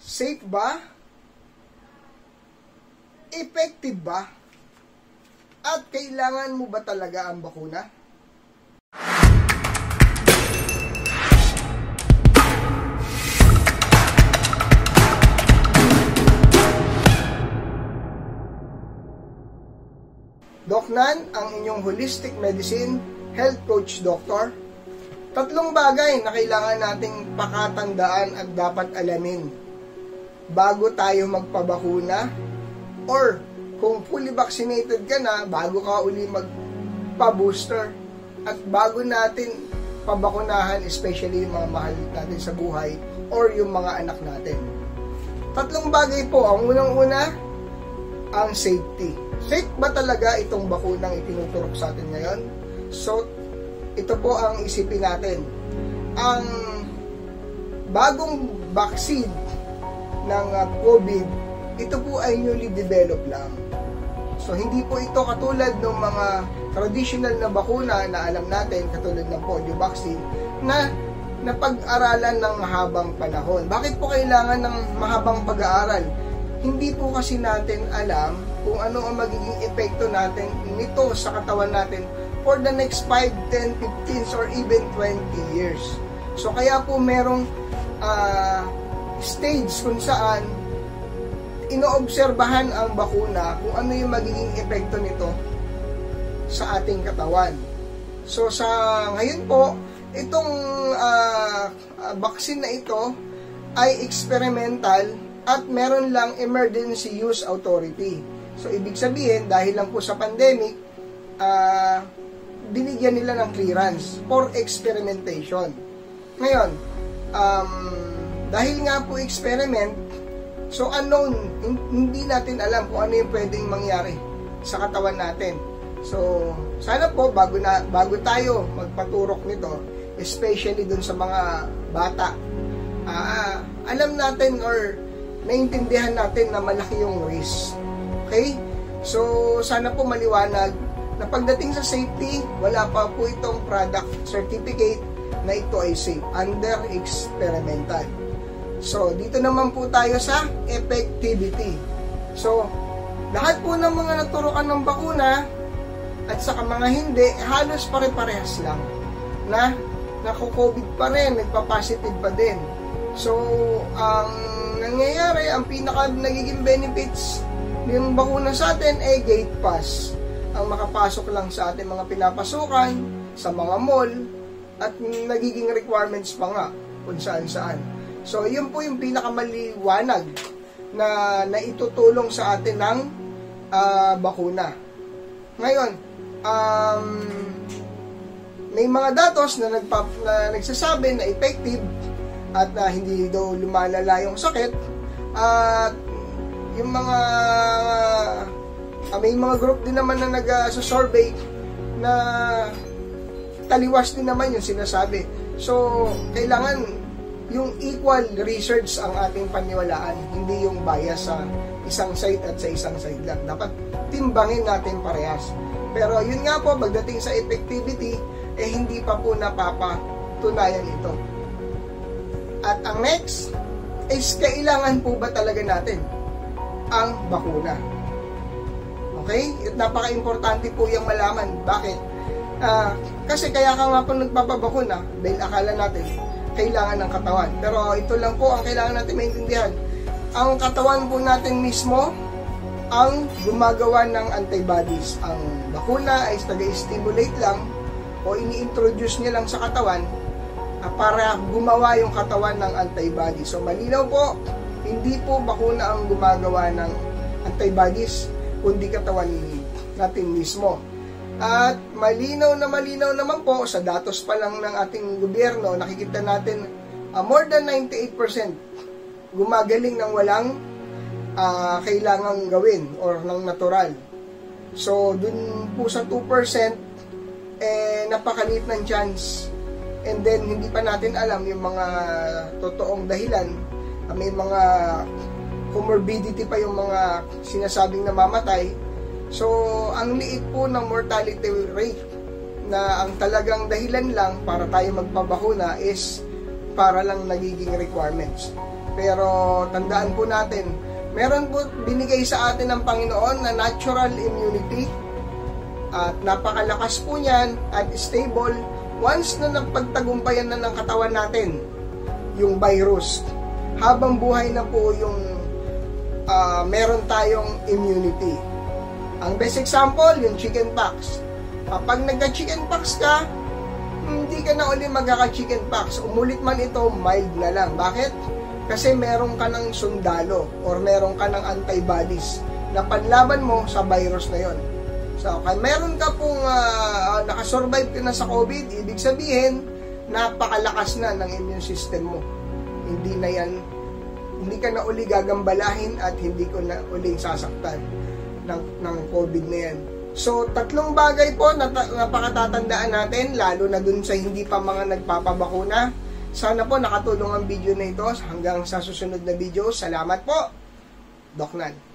Safe ba? Effective ba? At kailangan mo ba talaga ang bakuna? Doc Nan, ang inyong holistic medicine health coach doctor. Tatlong bagay na kailangan nating pakatandaan at dapat alamin bago tayo magpabakuna or kung fully vaccinated ka na, bago ka uli magpa-booster at bago natin pabakunahan, especially yung mga mahal natin sa buhay or yung mga anak natin. Tatlong bagay po. Ang unang-una, ang safety. Safe ba talaga itong bakunang itinuturok sa atin ngayon? So, ito po ang isipin natin. Ang bagong vaccine ng uh, COVID, ito po ay newly developed lang. So, hindi po ito katulad ng mga traditional na bakuna na alam natin, katulad ng polio vaccine, na napag-aralan ng mahabang panahon. Bakit po kailangan ng mahabang pag-aaral? Hindi po kasi natin alam kung ano ang magiging epekto natin nito sa katawan natin for the next 5, 10, 15, or even 20 years. So kaya po merong uh, stage kung saan inoobserbahan ang bakuna kung ano yung magiging epekto nito sa ating katawan. So sa ngayon po, itong uh, vaccine na ito ay experimental at meron lang emergency use authority. So, ibig sabihin, dahil lang po sa pandemic, uh, binigyan nila ng clearance for experimentation. Ngayon, um, dahil nga po experiment, so unknown, hindi natin alam kung ano yung pwedeng mangyari sa katawan natin. So, sana po, bago, na, bago tayo magpaturok nito, especially dun sa mga bata, uh, alam natin or naintindihan natin na malaki yung risk. Okay? So, sana po maliwanag na pagdating sa safety, wala pa po itong product certificate na ito ay safe under experimental. So, dito naman po tayo sa effectivity. So, lahat po ng mga naturukan ng bakuna at saka mga hindi, halos pare-parehas lang na nako-COVID pa rin, nagpa-positive pa din. So, ang nangyayari, ang pinaka nagiging benefits ng bakuna sa atin ay gate pass. Ang makapasok lang sa ating mga pinapasukan, sa mga mall, at nagiging requirements pa nga kung saan saan. So, yun po yung pinakamaliwanag na naitutulong sa atin ng uh, bakuna. Ngayon, um, may mga datos na, nagpa, na nagsasabi na effective at uh, hindi daw lumalala yung sakit at yung mga uh, may mga group din naman na nag-survey na taliwas din naman yung sinasabi so kailangan yung equal research ang ating paniwalaan hindi yung bias sa isang side at sa isang side lang dapat timbangin natin parehas pero yun nga po pagdating sa effectivity eh hindi pa po napapatunayan ito at ang next is kailangan po ba talaga natin ang bakuna. Okay? At napaka-importante po yung malaman. Bakit? Uh, kasi kaya ka nga po nagpapabakuna dahil akala natin kailangan ng katawan. Pero ito lang po ang kailangan natin maintindihan. Ang katawan po natin mismo ang gumagawa ng antibodies. Ang bakuna ay taga-stimulate lang o ini-introduce niya lang sa katawan uh, para gumawa yung katawan ng antibody. So malinaw po, hindi po bakuna ang gumagawa ng antibodies, kundi katawan natin mismo. At malinaw na malinaw naman po sa datos pa lang ng ating gobyerno, nakikita natin uh, more than 98% gumagaling ng walang uh, kailangang gawin or ng natural. So, dun po sa 2%, eh, napakaliit ng chance. And then hindi pa natin alam yung mga totoong dahilan. May mga comorbidity pa yung mga sinasabing namamatay so ang liit po ng mortality rate na ang talagang dahilan lang para tayo magpabakuna is para lang nagiging requirements Pero tandaan po natin, meron po binigay sa atin ng Panginoon na natural immunity at napakalakas po niyan at stable once na napagtagumpayan na ng katawan natin yung virus. Habang buhay na po yung uh, meron tayong immunity. Ang best example, yung chicken pox. Kapag nagka-chicken pox ka, hindi ka na uli magkaka-chicken pox. Umulit man ito, mild na lang. Bakit? Kasi meron ka ng sundalo or meron ka ng antibodies na panlaban mo sa virus na yon. So, kaya meron ka pong uh, nakasurvive ka na sa COVID, ibig sabihin, napakalakas na ng immune system mo. Hindi na yan, hindi ka na uli gagambalahin at hindi ko na uli sasaktan ng, ng COVID na yan. So, tatlong bagay po na napakatatandaan natin, lalo na dun sa hindi pa mga nagpapabakuna, sana po nakatulong ang video na ito hanggang sa susunod na video. Salamat po. Doc Nan.